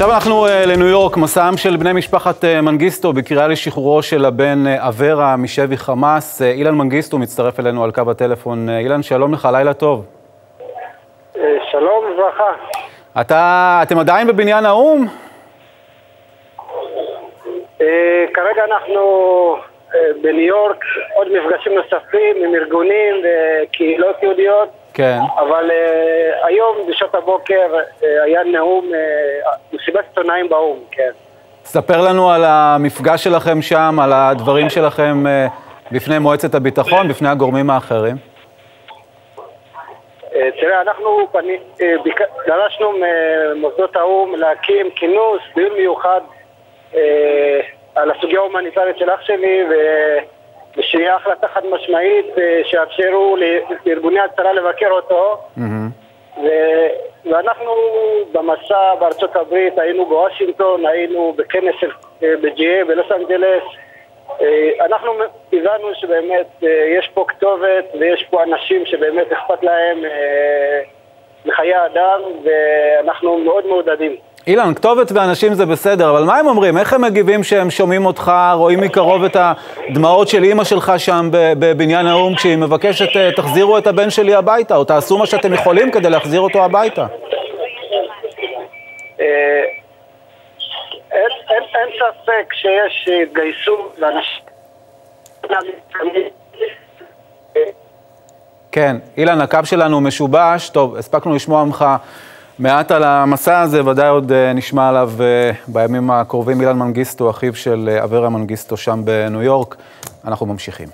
עכשיו אנחנו uh, לניו יורק, מסעם של בני משפחת uh, מנגיסטו בקריאה לשחרורו של הבן uh, אברה משבי חמאס. אילן מנגיסטו מצטרף אלינו על קו הטלפון. אילן, שלום לך, לילה טוב. שלום וברכה. אתה, אתם עדיין בבניין האו"ם? כרגע אנחנו בניו יורק, עוד מפגשים נוספים עם ארגונים וקהילות יהודיות. כן. אבל uh, היום בשעות הבוקר uh, היה נאום, uh, מסיבת עיתונאים באו"ם, כן. ספר לנו על המפגש שלכם שם, על הדברים שלכם uh, בפני מועצת הביטחון, בפני הגורמים האחרים. Uh, תראה, אנחנו פני, uh, ביק... דרשנו ממוסדות האו"ם להקים כינוס, דיון מיוחד uh, על הסוגיה ההומניטרית של אח שלי, ו... ושיהיה החלטה חד משמעית אה, שיאפשרו לארגוני הצלה לבקר אותו. ו... ואנחנו במסע בארצות הברית היינו בוושינגטון, היינו בכנס אה, ב-GA בלוס אנג'לס. אה, אנחנו הבנו שבאמת יש פה כתובת ויש פה אנשים שבאמת אכפת להם מחיי אדם ואנחנו מאוד מעודדים. אילן, כתובת ואנשים זה בסדר, אבל מה הם אומרים? איך הם מגיבים שהם שומעים אותך, רואים מקרוב את הדמעות של אימא שלך שם בבניין האו"ם, כשהיא מבקשת, אה, תחזירו את הבן שלי הביתה, או תעשו מה שאתם יכולים כדי להחזיר אותו הביתה? אה, אין ספק שיש התגייסות לאנשים... כן, אילן, הקו שלנו משובש. טוב, הספקנו לשמוע ממך מעט על המסע הזה, ודאי עוד אה, נשמע עליו אה, בימים הקרובים. אילן מנגיסטו, אחיו של אה, אברה מנגיסטו שם בניו יורק. אנחנו ממשיכים.